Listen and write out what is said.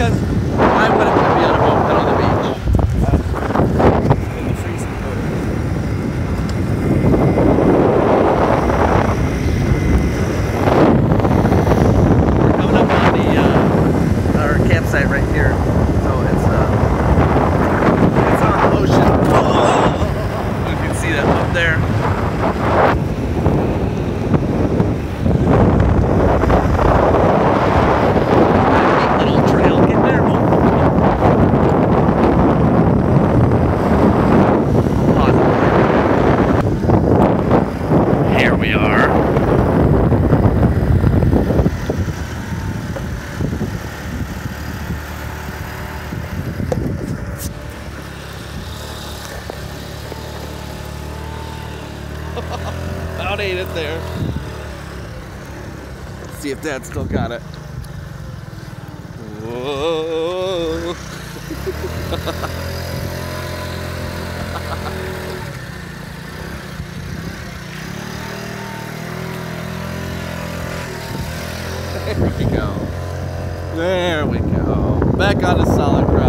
because why would be on a boat on the beach? We're coming up on the uh, our campsite right here. So it's uh, it's on the ocean. You can see that up there. we are. About eight it there. Let's see if Dad still got it. Whoa. we go. There we go. Back on the solid ground.